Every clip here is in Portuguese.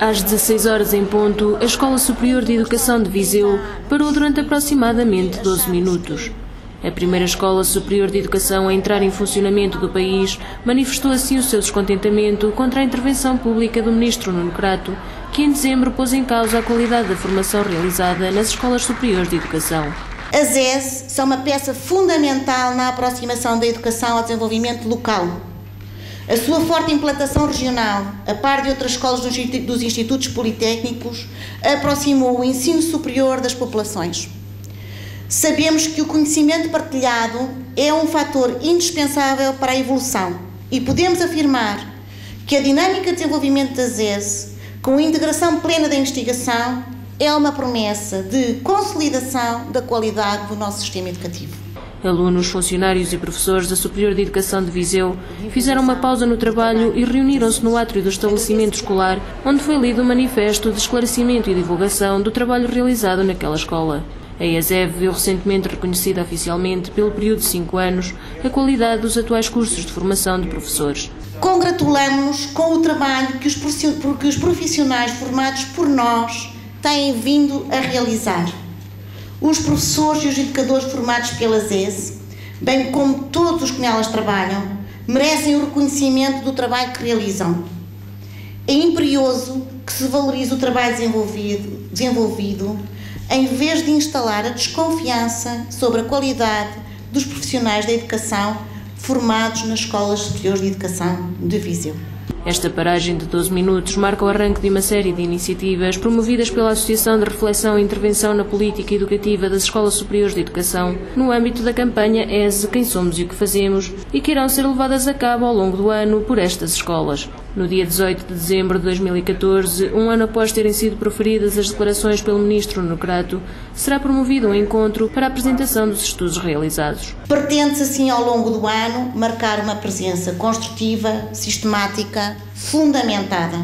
Às 16 horas em ponto, a Escola Superior de Educação de Viseu parou durante aproximadamente 12 minutos. A primeira escola superior de educação a entrar em funcionamento do país manifestou assim o seu descontentamento contra a intervenção pública do ministro Nuno Crato, que em dezembro pôs em causa a qualidade da formação realizada nas escolas superiores de educação. As ES são uma peça fundamental na aproximação da educação ao desenvolvimento local. A sua forte implantação regional, a par de outras escolas dos institutos politécnicos, aproximou o ensino superior das populações. Sabemos que o conhecimento partilhado é um fator indispensável para a evolução e podemos afirmar que a dinâmica de desenvolvimento da ZES, com a integração plena da investigação, é uma promessa de consolidação da qualidade do nosso sistema educativo. Alunos, funcionários e professores da Superior de Educação de Viseu fizeram uma pausa no trabalho e reuniram-se no átrio do estabelecimento escolar, onde foi lido o manifesto de esclarecimento e divulgação do trabalho realizado naquela escola. A ESEV viu recentemente reconhecida oficialmente, pelo período de cinco anos, a qualidade dos atuais cursos de formação de professores. Congratulamos-nos com o trabalho que os profissionais formados por nós têm vindo a realizar. Os professores e os educadores formados pela ZES, bem como todos os que nelas trabalham, merecem o reconhecimento do trabalho que realizam. É imperioso que se valorize o trabalho desenvolvido, desenvolvido em vez de instalar a desconfiança sobre a qualidade dos profissionais da educação formados nas escolas superiores de educação de Viseu. Esta paragem de 12 minutos marca o arranque de uma série de iniciativas promovidas pela Associação de Reflexão e Intervenção na Política Educativa das Escolas Superiores de Educação, no âmbito da campanha ESE Quem Somos e o que Fazemos, e que irão ser levadas a cabo ao longo do ano por estas escolas. No dia 18 de dezembro de 2014, um ano após terem sido proferidas as declarações pelo Ministro Nocrato, será promovido um encontro para a apresentação dos estudos realizados. Pretende-se assim, ao longo do ano, marcar uma presença construtiva, sistemática, fundamentada,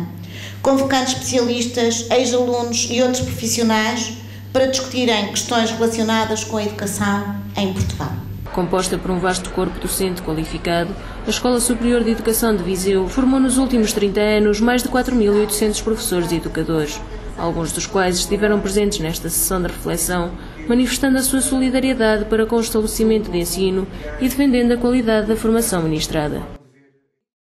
convocando especialistas, ex-alunos e outros profissionais para discutirem questões relacionadas com a educação em Portugal. Composta por um vasto corpo docente qualificado, a Escola Superior de Educação de Viseu formou nos últimos 30 anos mais de 4.800 professores e educadores, alguns dos quais estiveram presentes nesta sessão de reflexão, manifestando a sua solidariedade para com o estabelecimento de ensino e defendendo a qualidade da formação ministrada.